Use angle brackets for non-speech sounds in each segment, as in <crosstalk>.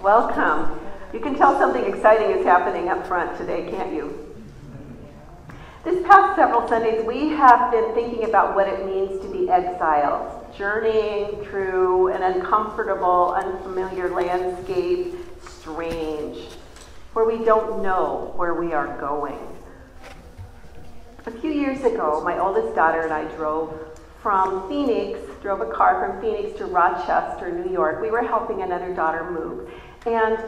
Welcome. You can tell something exciting is happening up front today, can't you? This past several Sundays, we have been thinking about what it means to be exiles, journeying through an uncomfortable, unfamiliar landscape, strange, where we don't know where we are going. A few years ago, my oldest daughter and I drove from Phoenix, drove a car from Phoenix to Rochester, New York. We were helping another daughter move. And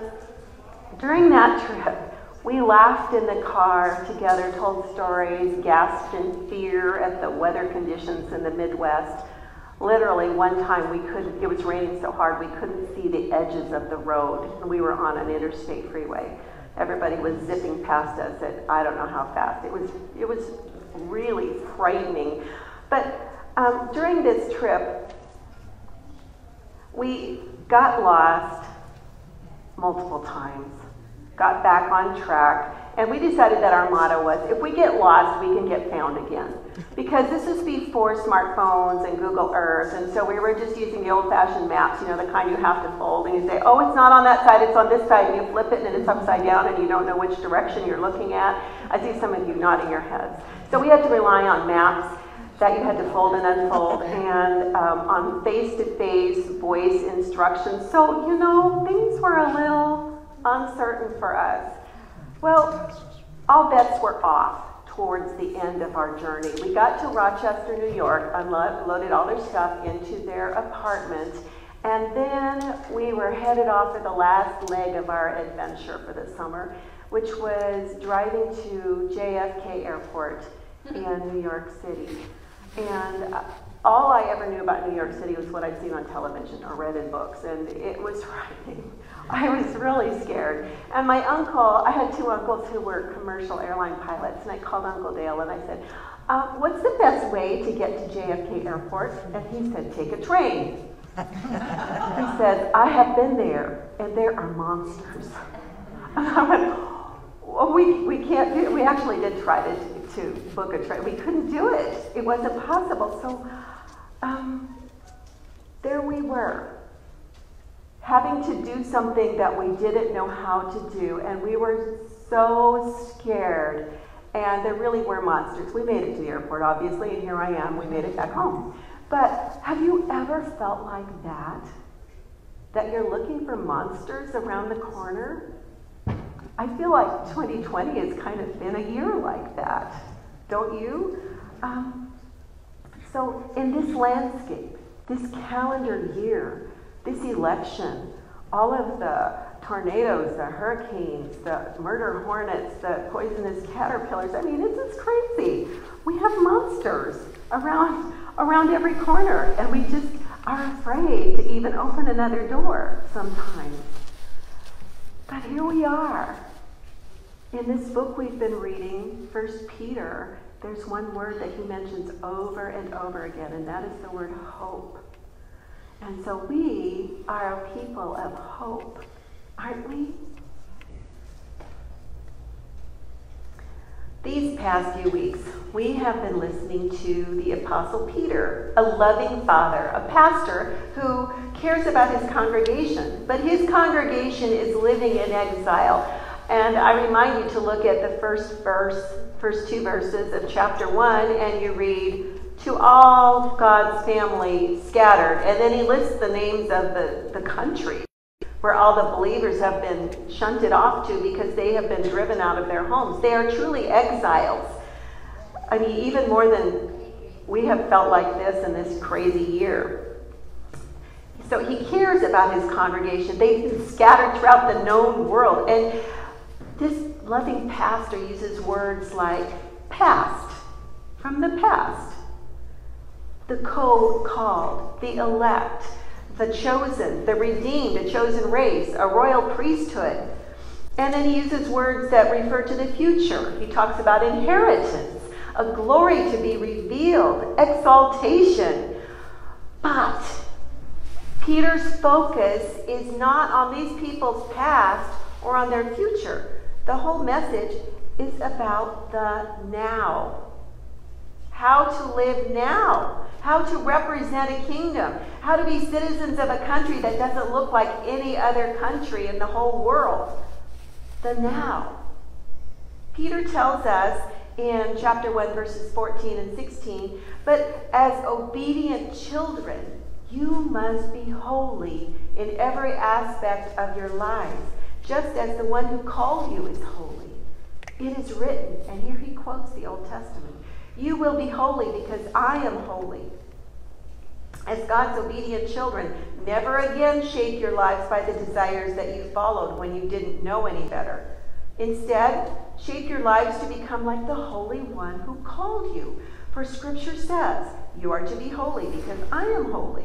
during that trip, we laughed in the car together, told stories, gasped in fear at the weather conditions in the Midwest. Literally, one time we couldn't, it was raining so hard we couldn't see the edges of the road, and we were on an interstate freeway. Everybody was zipping past us at I don't know how fast. It was, it was really frightening. But um, during this trip, we got lost multiple times got back on track, and we decided that our motto was if we get lost, we can get found again. Because this is before smartphones and Google Earth, and so we were just using the old fashioned maps, you know, the kind you have to fold, and you say, oh, it's not on that side, it's on this side, and you flip it and it's upside down, and you don't know which direction you're looking at. I see some of you nodding your heads. So we had to rely on maps that you had to fold and unfold, and um, on face to face voice instructions. So, you know, things were a little uncertain for us. Well, all bets were off towards the end of our journey. We got to Rochester, New York, unloaded all their stuff into their apartment, and then we were headed off for the last leg of our adventure for the summer, which was driving to JFK Airport in New York City. And all I ever knew about New York City was what I'd seen on television or read in books, and it was <laughs> frightening. I was really scared. And my uncle, I had two uncles who were commercial airline pilots, and I called Uncle Dale and I said, uh, What's the best way to get to JFK Airport? And he said, Take a train. <laughs> he said, I have been there, and there are monsters. <laughs> And I went, well, we, we can't do it. We actually did try to, to book a train. We couldn't do it. It wasn't possible. So um, there we were having to do something that we didn't know how to do, and we were so scared. And there really were monsters. We made it to the airport, obviously, and here I am. We made it back home. But have you ever felt like that? That you're looking for monsters around the corner? I feel like 2020 has kind of been a year like that, don't you? Um, so, in this landscape, this calendar year, this election, all of the tornadoes, the hurricanes, the murder hornets, the poisonous caterpillars. I mean, it's just crazy. We have monsters around around every corner, and we just are afraid to even open another door sometimes. But here we are. In this book we've been reading, First Peter, there's one word that he mentions over and over again, and that is the word hope. And so we are a people of hope, aren't we? These past few weeks, we have been listening to the Apostle Peter, a loving father, a pastor who cares about his congregation, but his congregation is living in exile. And I remind you to look at the first verse, first two verses of chapter one, and you read, to all God's family scattered. And then he lists the names of the, the country where all the believers have been shunted off to because they have been driven out of their homes. They are truly exiles. I mean, even more than we have felt like this in this crazy year. So he cares about his congregation. They've been scattered throughout the known world. And this loving pastor uses words like past, from the past the called, the elect, the chosen, the redeemed, a chosen race, a royal priesthood. And then he uses words that refer to the future. He talks about inheritance, a glory to be revealed, exaltation. But Peter's focus is not on these people's past or on their future. The whole message is about the now. How to live now how to represent a kingdom, how to be citizens of a country that doesn't look like any other country in the whole world. The now. Peter tells us in chapter 1, verses 14 and 16, but as obedient children, you must be holy in every aspect of your lives, just as the one who called you is holy. It is written, and here he quotes the Old Testament You will be holy because I am holy. As God's obedient children, never again shape your lives by the desires that you followed when you didn't know any better. Instead, shape your lives to become like the Holy One who called you. For Scripture says, You are to be holy because I am holy.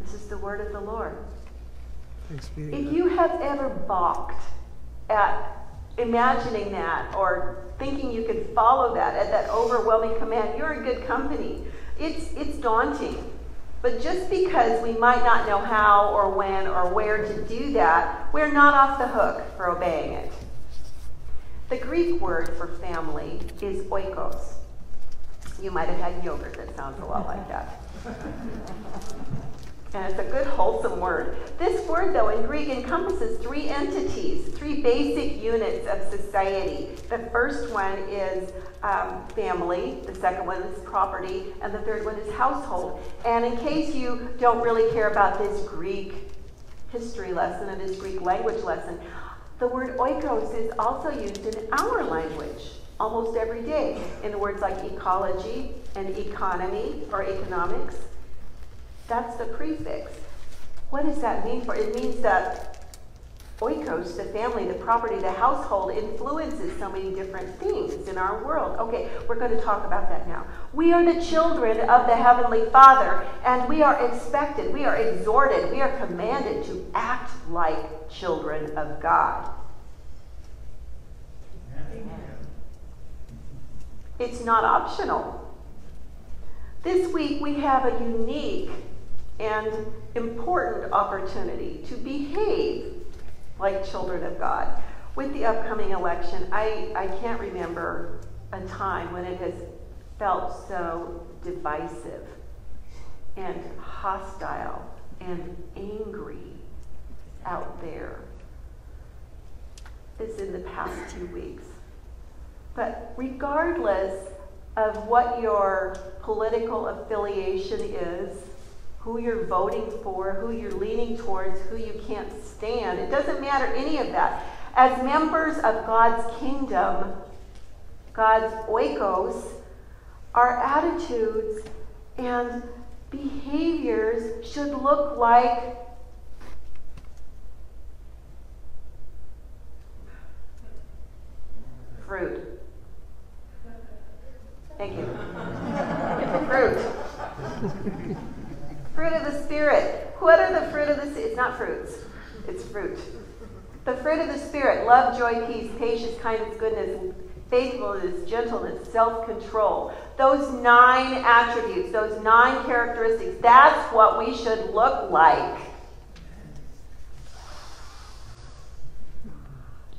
This is the word of the Lord. If you have ever balked at imagining that or thinking you could follow that at that overwhelming command, you're in good company. It's, it's daunting. But just because we might not know how or when or where to do that, we're not off the hook for obeying it. The Greek word for family is oikos. You might have had yogurt that sounds a lot like that. <laughs> And it's a good, wholesome word. This word, though, in Greek encompasses three entities, three basic units of society. The first one is um, family, the second one is property, and the third one is household. And in case you don't really care about this Greek history lesson or this Greek language lesson, the word oikos is also used in our language almost every day in words like ecology and economy or economics. That's the prefix. What does that mean for? It means that oikos, the family, the property, the household, influences so many different things in our world. Okay, we're going to talk about that now. We are the children of the Heavenly Father, and we are expected, we are exhorted, we are commanded to act like children of God. Amen. It's not optional. This week we have a unique and important opportunity to behave like children of God. With the upcoming election, I, I can't remember a time when it has felt so divisive and hostile and angry out there as in the past two weeks. But regardless of what your political affiliation is, who you're voting for, who you're leaning towards, who you can't stand. It doesn't matter any of that. As members of God's kingdom, God's oikos, our attitudes and behaviors should look like fruit. Thank you. <laughs> fruit. Fruit of the Spirit. What are the fruit of the? It's not fruits, it's fruit. The fruit of the Spirit love, joy, peace, patience, kindness, goodness, faithfulness, gentleness, self control. Those nine attributes, those nine characteristics, that's what we should look like.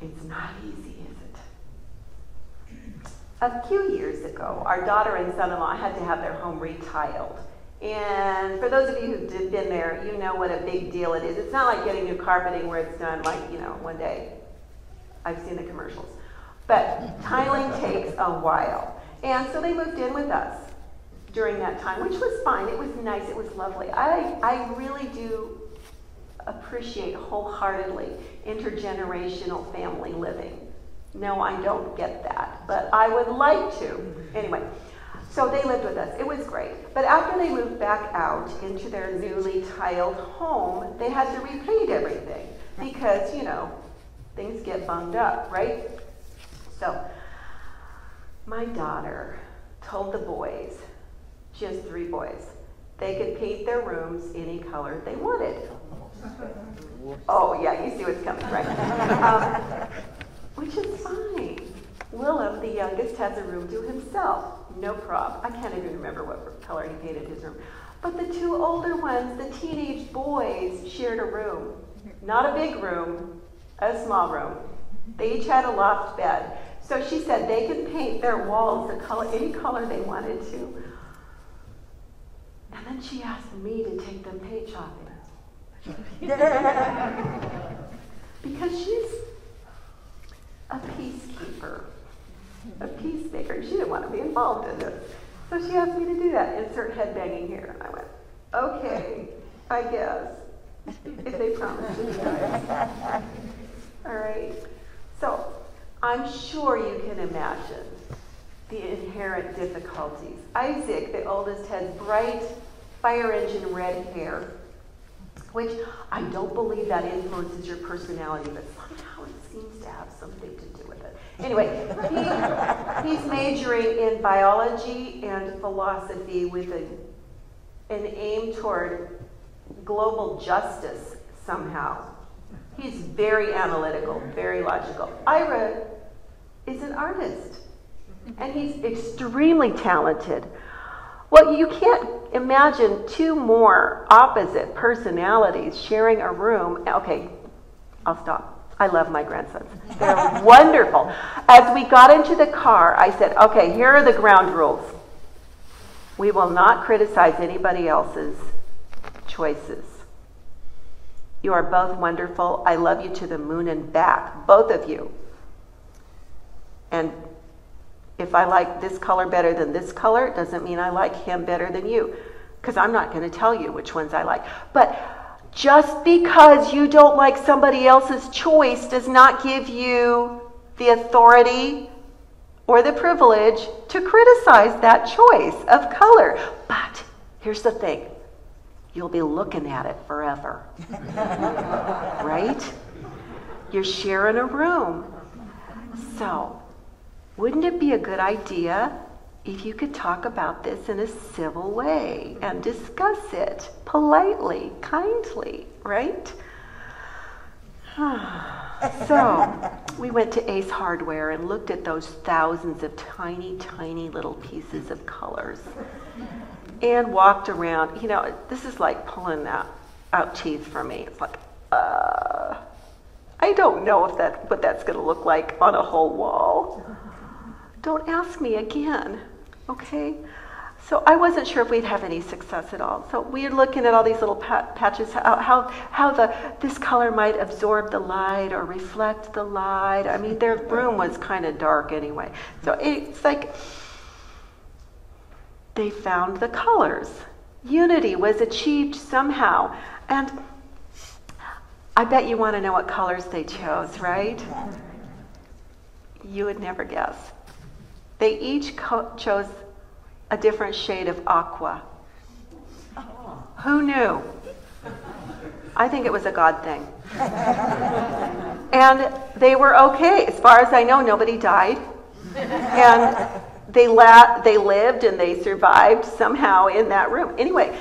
It's not easy, is it? A few years ago, our daughter and son in law had to have their home retiled. And for those of you who've been there, you know what a big deal it is. It's not like getting new carpeting where it's done like, you know, one day. I've seen the commercials. But tiling <laughs> takes a while. And so they moved in with us during that time, which was fine. It was nice. It was lovely. I, I really do appreciate wholeheartedly intergenerational family living. No, I don't get that, but I would like to. Mm-hmm. Anyway, so they lived with us. It was great. But after they moved back out into their newly tiled home, they had to repaint everything because, you know, things get bunged up, right? So my daughter told the boys, she has three boys, they could paint their rooms any color they wanted. Oh, yeah, you see what's coming, right? <laughs> Um, which is fine. Willem, the youngest, has a room to himself. No problem. I can't even remember what color he painted his room. But the two older ones, the teenage boys, shared a room. Not a big room, a small room. They each had a loft bed. So she said they can paint their walls the color, any color they wanted to. And then she asked me to take them paint shopping. <laughs> because she's a peacekeeper, a peacemaker. She didn't want to be involved in this. So she asked me to do that. Insert head banging here. And I went, okay, I guess. If they promise to do. All right. So I'm sure you can imagine the inherent difficulties. Isaac, the oldest, has bright fire engine red hair, which I don't believe that influences your personality, but Anyway, he, he's majoring in biology and philosophy with a, an aim toward global justice somehow. He's very analytical, very logical. Ira is an artist, and he's extremely talented. Well, you can't imagine two more opposite personalities sharing a room. Okay, I'll stop. I love my grandsons. They're wonderful. As we got into the car, I said, okay, here are the ground rules. We will not criticize anybody else's choices. You are both wonderful. I love you to the moon and back, both of you. And if I like this color better than this color, it doesn't mean I like him better than you, because I'm not going to tell you which ones I like. But just because you don't like somebody else's choice does not give you the authority or the privilege to criticize that choice of color. But here's the thing you'll be looking at it forever. <laughs> right? You're sharing a room. So, wouldn't it be a good idea if you could talk about this in a civil way and discuss it politely, kindly, right? <sighs> so we went to Ace Hardware and looked at those thousands of tiny, tiny little pieces of colors and walked around. You know, this is like pulling out, out teeth for me. It's like, uh, I don't know if that what that's going to look like on a whole wall. Don't ask me again. Okay? So I wasn't sure if we'd have any success at all. So we are looking at all these little pat- patches, how, how, how the, this color might absorb the light or reflect the light. I mean, their room was kind of dark anyway. So it's like they found the colors. Unity was achieved somehow. And I bet you want to know what colors they chose, right? You would never guess. They each chose a different shade of aqua. Who knew? I think it was a God thing. and they were okay. As far as I know, nobody died. And they, la- they lived and they survived somehow in that room. Anyway,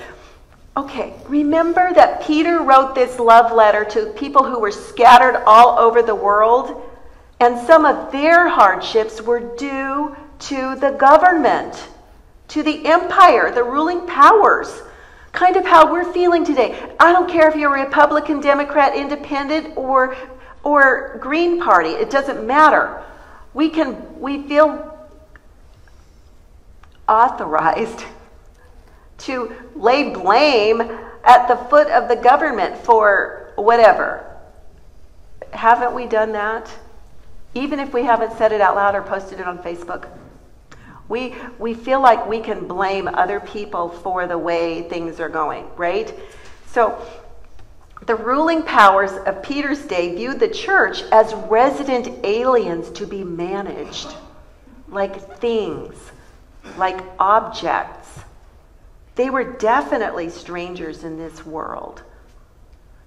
okay, remember that Peter wrote this love letter to people who were scattered all over the world? And some of their hardships were due to the government, to the empire, the ruling powers. Kind of how we're feeling today. I don't care if you're a Republican, Democrat, Independent, or, or Green Party, it doesn't matter. We can we feel authorized to lay blame at the foot of the government for whatever. Haven't we done that? Even if we haven't said it out loud or posted it on Facebook. We, we feel like we can blame other people for the way things are going, right? So, the ruling powers of Peter's day viewed the church as resident aliens to be managed, like things, like objects. They were definitely strangers in this world.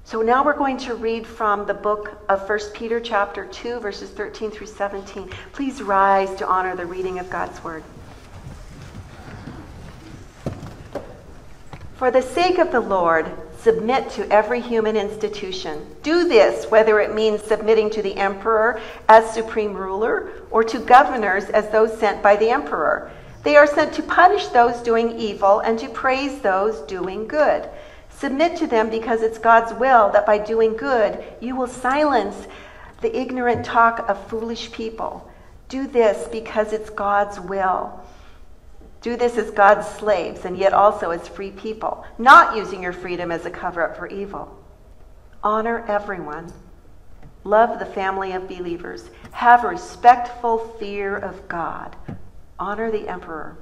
So now we're going to read from the book of 1 Peter chapter 2 verses 13 through 17. Please rise to honor the reading of God's word. For the sake of the Lord, submit to every human institution. Do this whether it means submitting to the emperor as supreme ruler or to governors as those sent by the emperor. They are sent to punish those doing evil and to praise those doing good. Submit to them because it's God's will that by doing good you will silence the ignorant talk of foolish people. Do this because it's God's will. Do this as God's slaves and yet also as free people, not using your freedom as a cover up for evil. Honor everyone. Love the family of believers. Have respectful fear of God. Honor the emperor.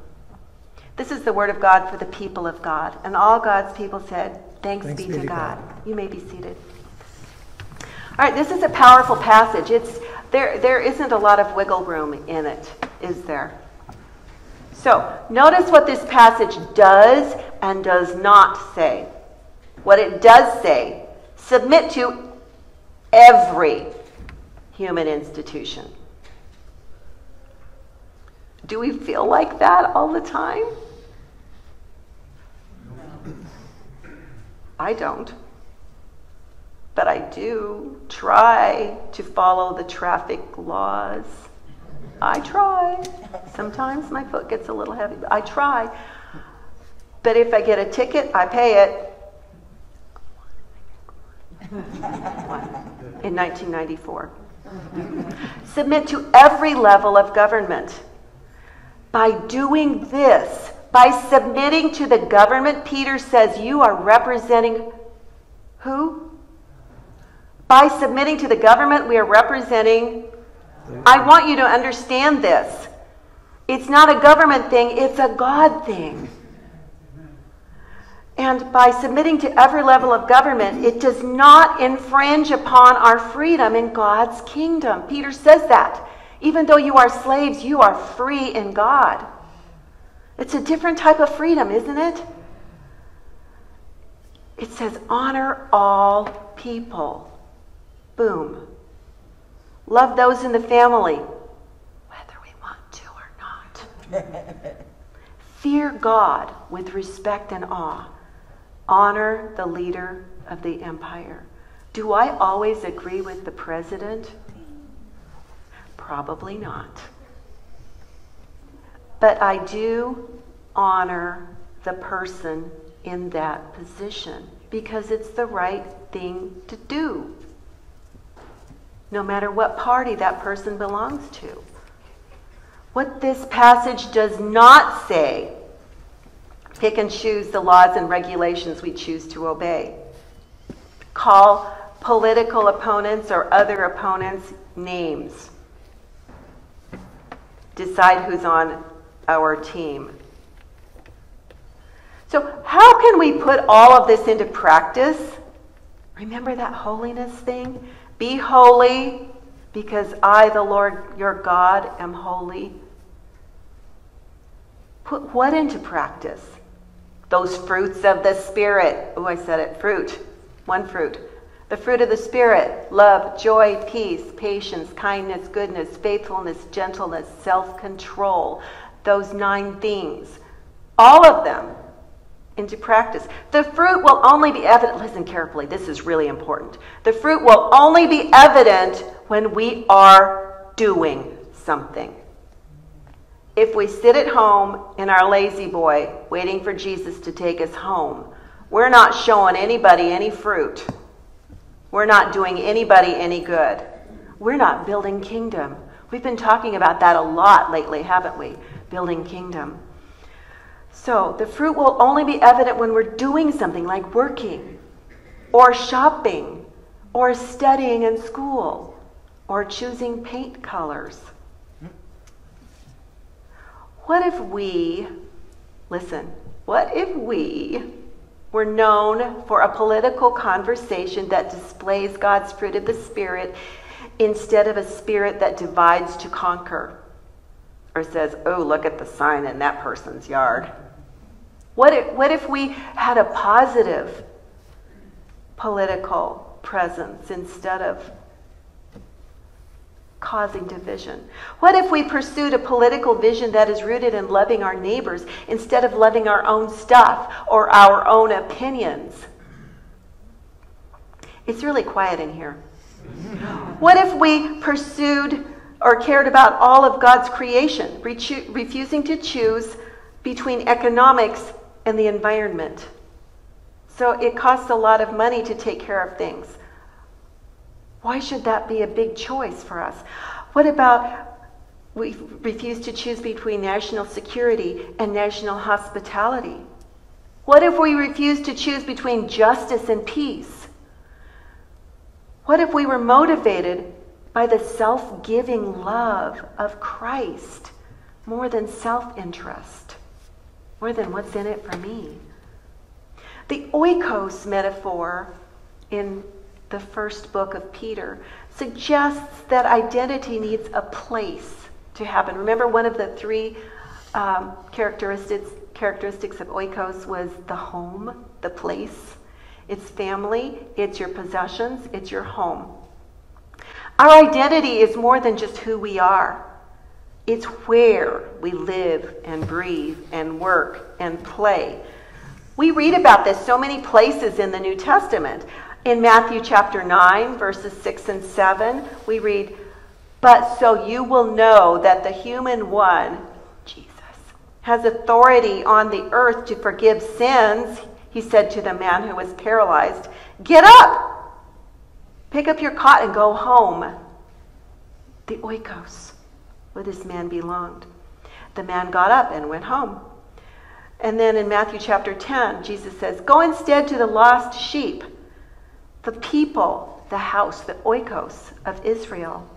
This is the word of God for the people of God. And all God's people said, Thanks, Thanks be, be, to, God. God. You may be seated. All right, this is a powerful passage. It's there there isn't a lot of wiggle room in it, is there? So, notice what this passage does and does not say. What it does say, submit to every human institution. Do we feel like that all the time? I don't. But I do try to follow the traffic laws. I try. Sometimes my foot gets a little heavy, but I try. But if I get a ticket, I pay it. <laughs> In 1994. Submit to every level of government. By doing this, by submitting to the government, Peter says you are representing who? By submitting to the government, we are representing. I want you to understand this. It's not a government thing, it's a God thing. And by submitting to every level of government, it does not infringe upon our freedom in God's kingdom. Peter says that. Even though you are slaves, you are free in God. It's a different type of freedom, isn't it? It says, honor all people. Boom. Love those in the family, whether we want to or not. <laughs> Fear God with respect and awe. Honor the leader of the empire. Do I always agree with the president? Probably not. But I do honor the person in that position because it's the right thing to do, no matter what party that person belongs to. What this passage does not say, pick and choose the laws and regulations we choose to obey. Call political opponents or other opponents names. Decide who's on our team. So, how can we put all of this into practice? Remember that holiness thing? Be holy because I, the Lord your God, am holy. Put what into practice? Those fruits of the Spirit. Oh, I said it fruit. One fruit. The fruit of the Spirit love, joy, peace, patience, kindness, goodness, faithfulness, gentleness, self control those nine things, all of them, into practice. The fruit will only be evident, listen carefully, this is really important. The fruit will only be evident when we are doing something. If we sit at home in our La-Z-Boy waiting for Jesus to take us home, we're not showing anybody any fruit. We're not doing anybody any good. We're not building kingdom. We've been talking about that a lot lately, haven't we? Building kingdom. So the fruit will only be evident when we're doing something like working, or shopping, or studying in school, or choosing paint colors. What if we, listen, what if we were known for a political conversation that displays God's fruit of the Spirit instead of a spirit that divides to conquer? Or says, oh, look at the sign in that person's yard. What if, what if we had a positive political presence instead of causing division? What if we pursued a political vision that is rooted in loving our neighbors instead of loving our own stuff or our own opinions? It's really quiet in here. What if we pursued or cared about all of God's creation, refusing to choose between economics and the environment. So it costs a lot of money to take care of things. Why should that be a big choice for us? What about We refuse to choose between national security and national hospitality. What if we refuse to choose between justice and peace? What if we were motivated by the self giving love of Christ more than self interest, more than what's in it for me? The oikos metaphor in the first book of Peter suggests that identity needs a place to happen. Remember, one of the three um, characteristics, characteristics of oikos was the home, the place. It's family, it's your possessions, it's your home. Our identity is more than just who we are. It's where we live and breathe and work and play. We read about this so many places in the New Testament. In Matthew chapter 9, verses 6 and 7, we read, But so you will know that the human one, Jesus, has authority on the earth to forgive sins, he said to the man who was paralyzed, Get up! Pick up your cot and go home. The oikos, where this man belonged. The man got up and went home. And then in Matthew chapter 10, Jesus says, Go instead to the lost sheep, the people, the house, the oikos of Israel.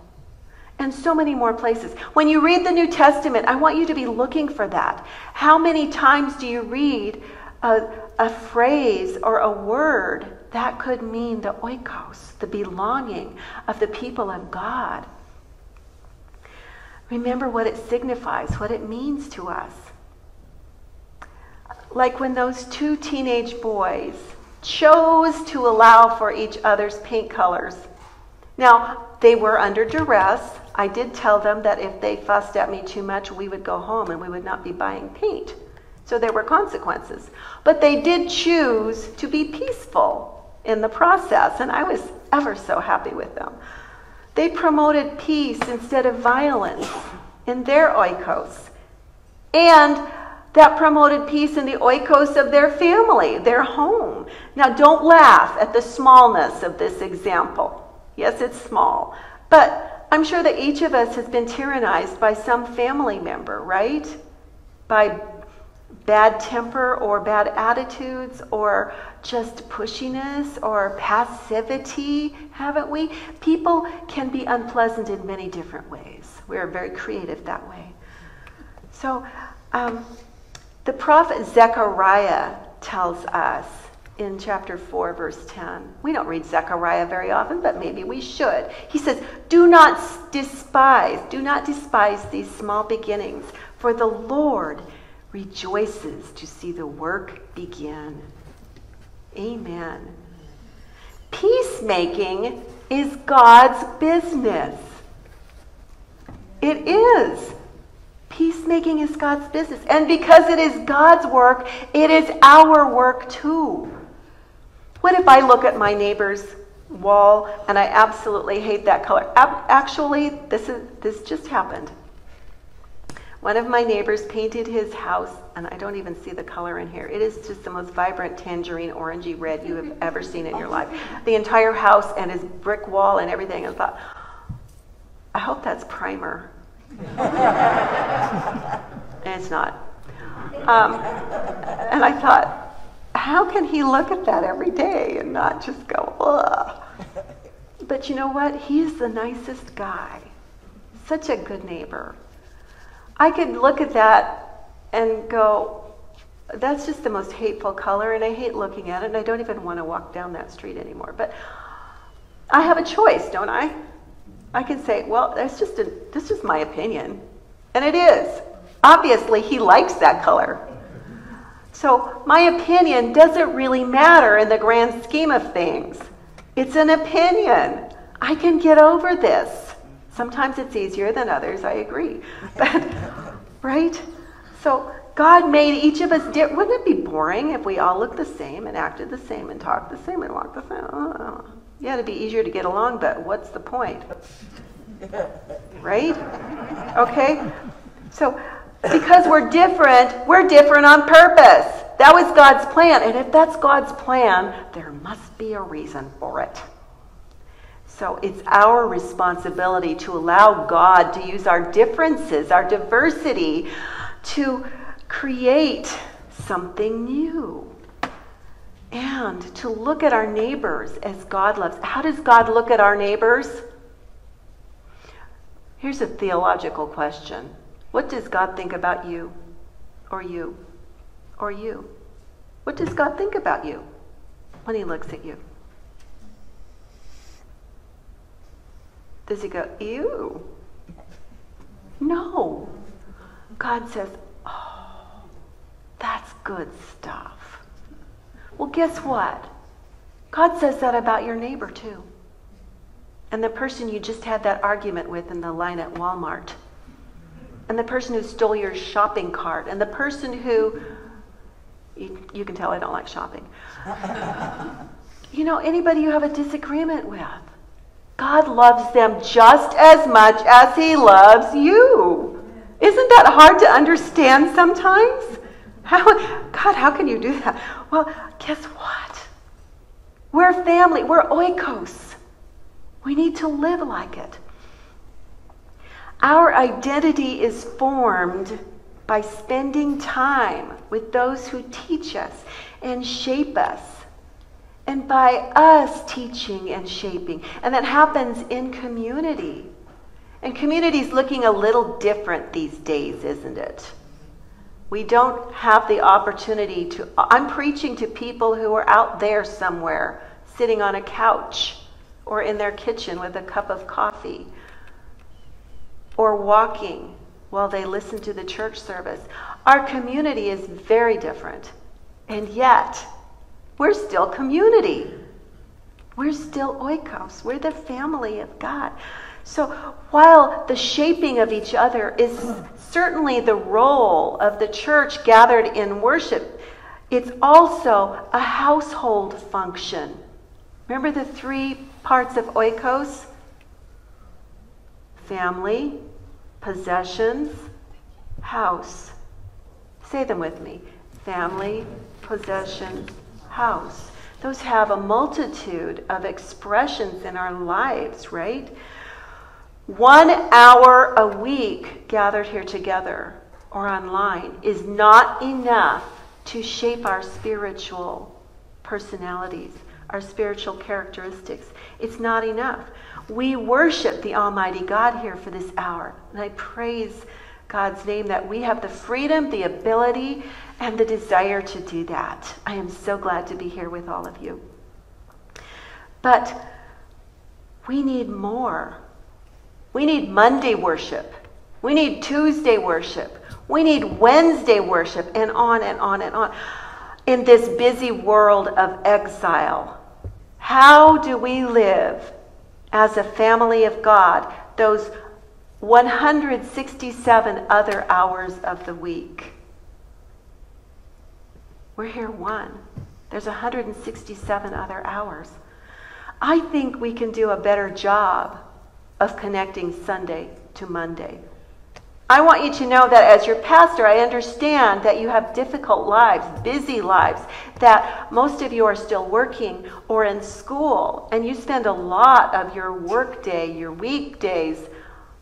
And so many more places. When you read the New Testament, I want you to be looking for that. How many times do you read a, a phrase or a word that could mean the oikos, the belonging of the people of God? Remember what it signifies, what it means to us like when those two teenage boys chose to allow for each other's paint colors. Now, they were under duress. I did tell them that if they fussed at me too much, we would go home and we would not be buying paint. So there were consequences. But they did choose to be peaceful in the process, and I was ever so happy with them. They promoted peace instead of violence in their oikos. And that promoted peace in the oikos of their family, their home. Now, don't laugh at the smallness of this example. Yes, it's small. But I'm sure that each of us has been tyrannized by some family member, right? By bad temper or bad attitudes or just pushiness or passivity, haven't we? People can be unpleasant in many different ways. We are very creative that way. So, um, the prophet Zechariah tells us in chapter 4, verse 10. We don't read Zechariah very often, but maybe we should. He says, Do not despise, do not despise these small beginnings, for the Lord rejoices to see the work begin. Amen. Peacemaking is God's business. It is. Peacemaking is God's business. And because it is God's work, it is our work too. What if I look at my neighbor's wall and I absolutely hate that color? Actually, this, is, this just happened. One of my neighbors painted his house, and I don't even see the color in here. It is just the most vibrant tangerine orangey red you have ever seen in your life. The entire house and his brick wall and everything. I thought, I hope that's primer and <laughs> it's not. Um, and I thought, how can he look at that every day and not just go, ugh? But you know what? He's the nicest guy, such a good neighbor. I could look at that and go, that's just the most hateful color, and I hate looking at it, and I don't even want to walk down that street anymore. But I have a choice, don't I? I can say, well, that's just, a, that's just my opinion. And it is. Obviously, he likes that color. So, my opinion doesn't really matter in the grand scheme of things. It's an opinion. I can get over this. Sometimes it's easier than others, I agree. But, right? So, God made each of us different. Wouldn't it be boring if we all looked the same and acted the same and talked the same and walked the same? Oh. Yeah, it'd be easier to get along, but what's the point? Right? Okay? So, because we're different, we're different on purpose. That was God's plan. And if that's God's plan, there must be a reason for it. So it's our responsibility to allow God to use our differences, our diversity, to create something new. And to look at our neighbors as God loves. How does God look at our neighbors? Here's a theological question What does God think about you, or you, or you? What does God think about you when He looks at you? Does He go, ew? No. God says, oh, that's good stuff. Well, guess what? God says that about your neighbor, too and the person you just had that argument with in the line at Walmart, and the person who stole your shopping cart, and the person who, you, you can tell I don't like shopping. <laughs> you know, anybody you have a disagreement with. God loves them just as much as He loves you. Isn't that hard to understand sometimes? How, God, how can you do that? Well, guess what? We're family, we're oikos. We need to live like it. Our identity is formed by spending time with those who teach us and shape us, and by us teaching and shaping. And that happens in community. And community is looking a little different these days, isn't it? We don't have the opportunity to. I'm preaching to people who are out there somewhere, sitting on a couch or in their kitchen with a cup of coffee, or walking while they listen to the church service. Our community is very different, and yet we're still community. We're still oikos. We're the family of God. So while the shaping of each other is certainly the role of the church gathered in worship, it's also a household function. Remember the three parts of oikos family, possessions, house. Say them with me family, possessions, house. Those have a multitude of expressions in our lives, right? One hour a week gathered here together or online is not enough to shape our spiritual personalities, our spiritual characteristics. It's not enough. We worship the Almighty God here for this hour. And I praise God's name that we have the freedom, the ability, and the desire to do that. I am so glad to be here with all of you. But we need more. We need Monday worship. We need Tuesday worship. We need Wednesday worship, and on and on and on. In this busy world of exile, how do we live as a family of God those 167 other hours of the week? We're here one. There's 167 other hours. I think we can do a better job of connecting Sunday to Monday. I want you to know that as your pastor, I understand that you have difficult lives, busy lives, that most of you are still working or in school, and you spend a lot of your workday, your weekdays,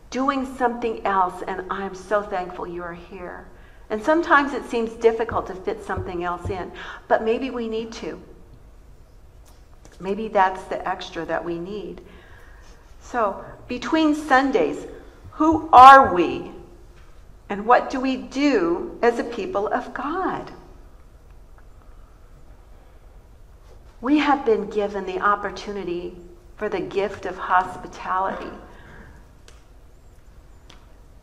doing something else, and I'm so thankful you are here. And sometimes it seems difficult to fit something else in, but maybe we need to. Maybe that's the extra that we need. So, between Sundays, who are we and what do we do as a people of God? We have been given the opportunity for the gift of hospitality.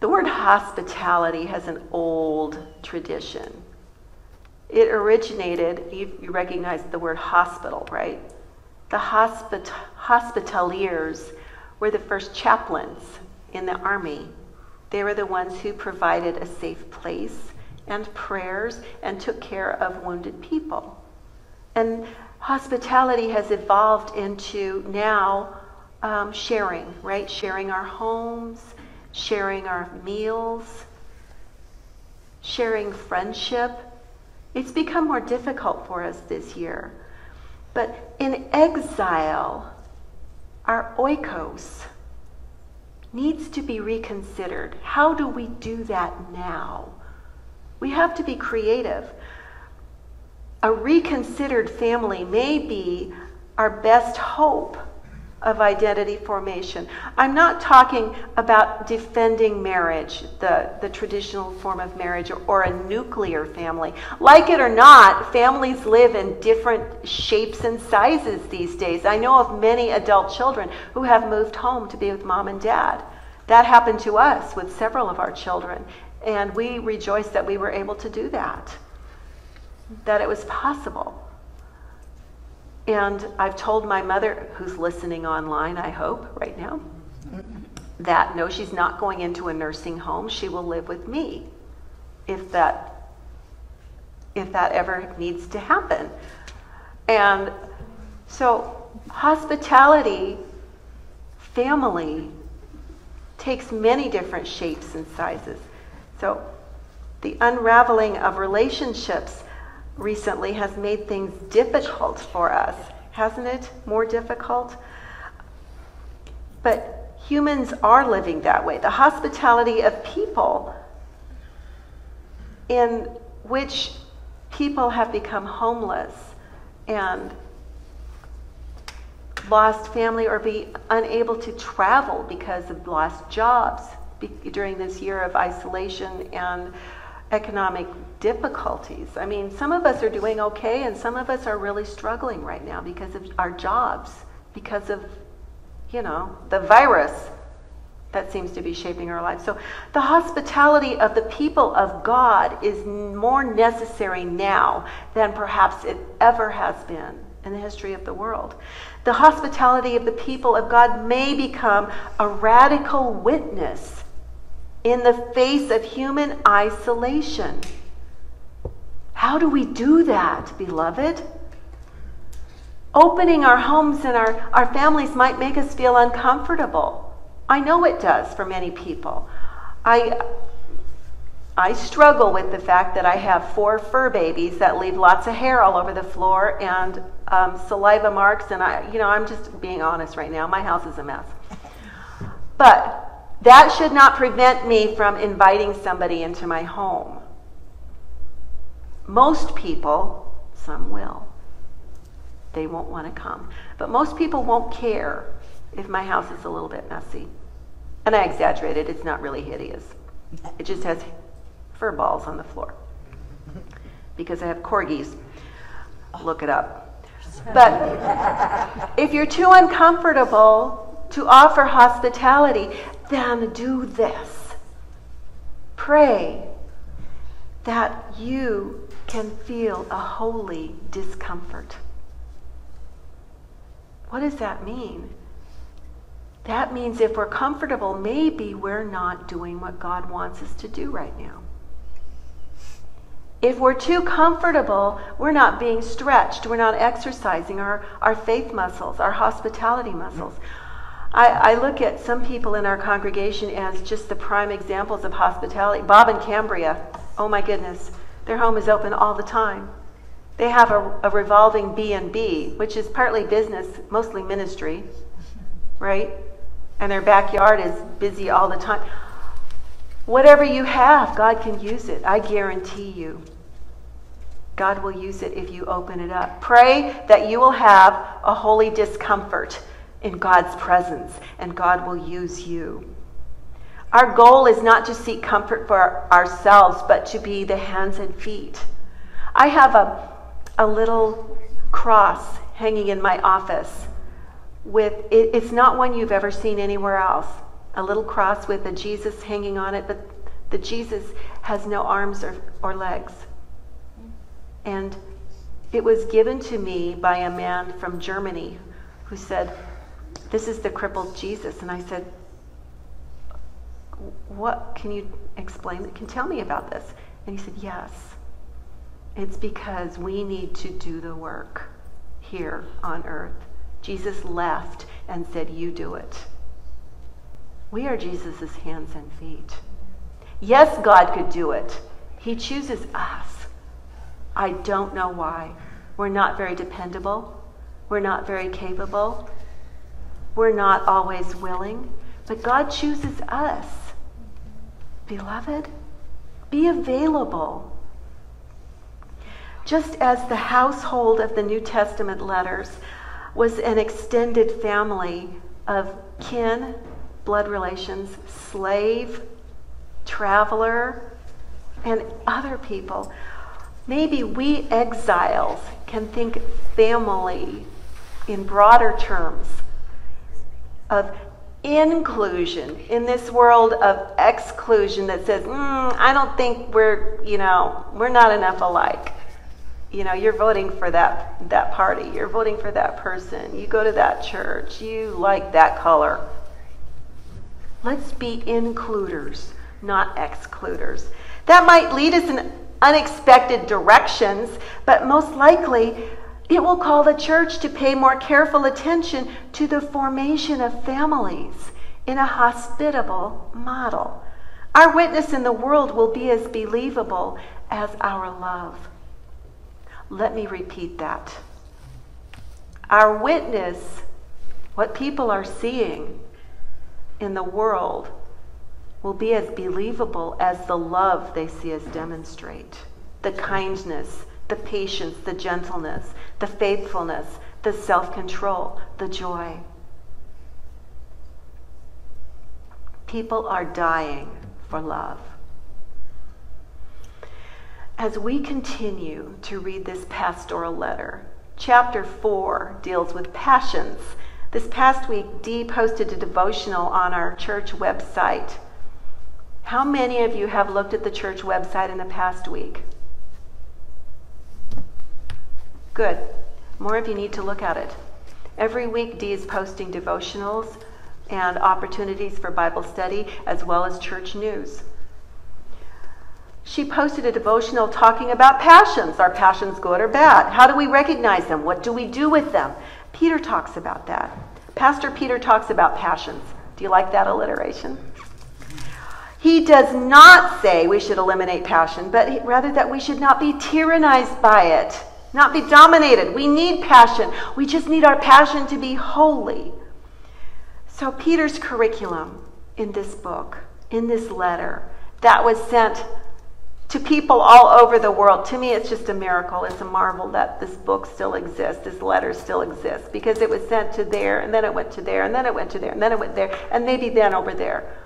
The word hospitality has an old tradition. It originated, you, you recognize the word hospital, right? The hospit- hospitaliers were the first chaplains in the army they were the ones who provided a safe place and prayers and took care of wounded people. And hospitality has evolved into now um, sharing, right? Sharing our homes, sharing our meals, sharing friendship. It's become more difficult for us this year. But in exile, our oikos needs to be reconsidered. How do we do that now? We have to be creative. A reconsidered family may be our best hope of identity formation. I'm not talking about defending marriage, the, the traditional form of marriage, or, or, a nuclear family. Like it or not, families live in different shapes and sizes these days. I know of many adult children who have moved home to be with mom and dad. That happened to us with several of our children, and we rejoice that we were able to do that, that it was possible. And I've told my mother, who's listening online, I hope, right now, that no, she's not going into a nursing home. She will live with me if that if that ever needs to happen. And so hospitality, family takes many different shapes and sizes. So the unraveling of relationships recently has made things difficult for us, hasn't it? More difficult? But humans are living that way. The hospitality of people, in which people have become homeless and lost family or be unable to travel because of lost jobs during this year of isolation and economic difficulties. I mean, some of us are doing okay, and some of us are really struggling right now because of our jobs, because of, you know, the virus that seems to be shaping our lives. So, the hospitality of the people of God is more necessary now than perhaps it ever has been in the history of the world. The hospitality of the people of God may become a radical witness in the face of human isolation. How do we do that, beloved? Opening our homes and our, our families might make us feel uncomfortable. I know it does for many people. I, I struggle with the fact that I have four fur babies that leave lots of hair all over the floor and um, saliva marks, and I, you know, I'm just being honest right now. My house is a mess. But that should not prevent me from inviting somebody into my home. Most people, some will. They won't want to come. But most people won't care if my house is a little bit messy. And I exaggerated, it's not really hideous. It just has fur balls on the floor. Because I have corgis. Look it up. But if you're too uncomfortable to offer hospitality, then do this. Pray that you can feel a holy discomfort. What does that mean? That means if we're comfortable, maybe we're not doing what God wants us to do right now. If we're too comfortable, we're not being stretched. We're not exercising our, our faith muscles, our hospitality muscles. I, I, look at some people in our congregation as just the prime examples of hospitality. Bob and Cambria, oh my goodness, their home is open all the time. They have a, a revolving B and B, which is partly business, mostly ministry, right? And their backyard is busy all the time. Whatever you have, God can use it. I guarantee you. God will use it if you open it up. Pray that you will have a holy discomfort in God's presence, and God will use you. Our goal is not to seek comfort for ourselves, but to be the hands and feet. I have a, a little cross hanging in my office with it, it's not one you've ever seen anywhere else. A little cross with a Jesus hanging on it, but the Jesus has no arms or, or legs. And it was given to me by a man from Germany who said, this is the crippled Jesus. And I said, What can you explain? Can tell me about this? And he said, Yes. It's because we need to do the work here on earth. Jesus left and said, You do it. We are Jesus' hands and feet. Yes, God could do it. He chooses us. I don't know why. We're not very dependable. We're not very capable. We're not always willing, but God chooses us. Beloved, be available. Just as the household of the New Testament letters was an extended family of kin, blood relations, slave, traveler, and other people, maybe we exiles can think family in broader terms of inclusion in this world of exclusion that says, mm, I don't think we're, you know, we're not enough alike. You know, you're voting for that that party, you're voting for that person, you go to that church, you like that color. Let's be includers, not excluders. That might lead us in unexpected directions, but most likely it will call the church to pay more careful attention to the formation of families in a hospitable model. Our witness in the world will be as believable as our love. Let me repeat that. Our witness, what people are seeing in the world, will be as believable as the love they see us demonstrate, the kindness, the patience, the gentleness, the faithfulness, the self control, the joy. People are dying for love. As we continue to read this pastoral letter, chapter 4 deals with passions. This past week, Dee posted a devotional on our church website. How many of you have looked at the church website in the past week? Good. More of you need to look at it. Every week, Dee is posting devotionals and opportunities for Bible study as well as church news. She posted a devotional talking about passions. Are passions good or bad? How do we recognize them? What do we do with them? Peter talks about that. Pastor Peter talks about passions. Do you like that alliteration? He does not say we should eliminate passion, but rather that we should not be tyrannized by it not be dominated. We need passion. We just need our passion to be holy. So, Peter's curriculum in this book, in this letter, that was sent to people all over the world. To me, it's just a miracle. It's a marvel that this book still exists, this letter still exists, because it was sent to there, and then it went to there, and then it went to there, and then it went there, and maybe then over there.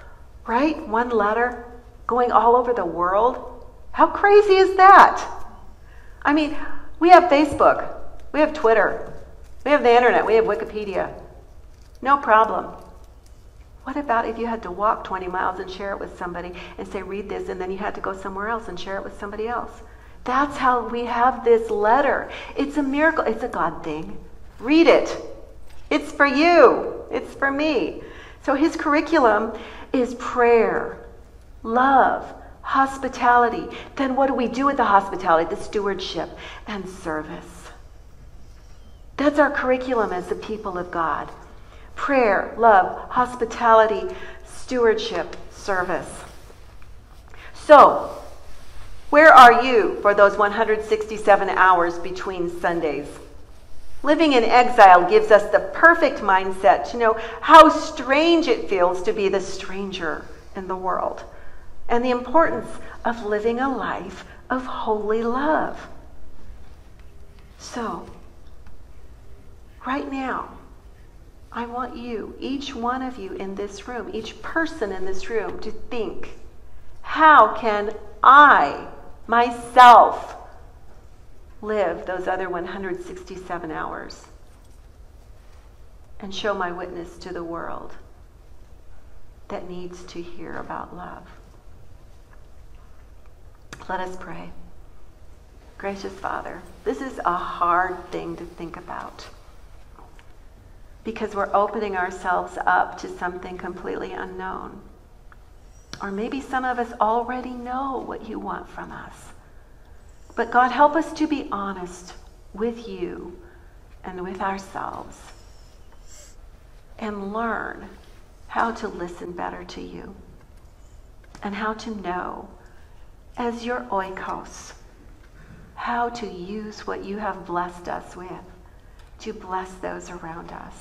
Right? One letter going all over the world. How crazy is that? I mean, we have Facebook. We have Twitter. We have the internet. We have Wikipedia. No problem. What about if you had to walk 20 miles and share it with somebody and say, read this, and then you had to go somewhere else and share it with somebody else? That's how we have this letter. It's a miracle. It's a God thing. Read it. It's for you, it's for me. So his curriculum is prayer, love, hospitality. Then what do we do with the hospitality? The stewardship and service. That's our curriculum as the people of God prayer, love, hospitality, stewardship, service. So, where are you for those 167 hours between Sundays? Living in exile gives us the perfect mindset to know how strange it feels to be the stranger in the world and the importance of living a life of holy love. So, right now, I want you, each one of you in this room, each person in this room, to think how can I, myself, live those other 167 hours and show my witness to the world that needs to hear about love? Let us pray. Gracious Father, this is a hard thing to think about because we're opening ourselves up to something completely unknown. Or maybe some of us already know what you want from us. But God, help us to be honest with you and with ourselves and learn how to listen better to you and how to know as your oikos, how to use what you have blessed us with to bless those around us.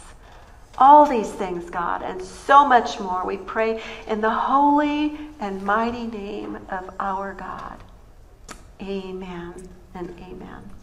All these things, God, and so much more, we pray in the holy and mighty name of our God. Amen and amen.